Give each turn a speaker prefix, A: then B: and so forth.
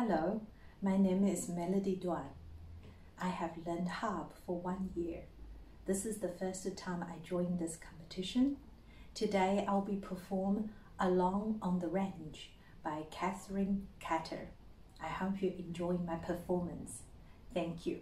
A: Hello, my name is Melody Duan. I have learned harp for one year. This is the first time I joined this competition. Today I'll be perform Alone on the Range by Kathryn Cater. I hope you enjoy my performance. Thank you.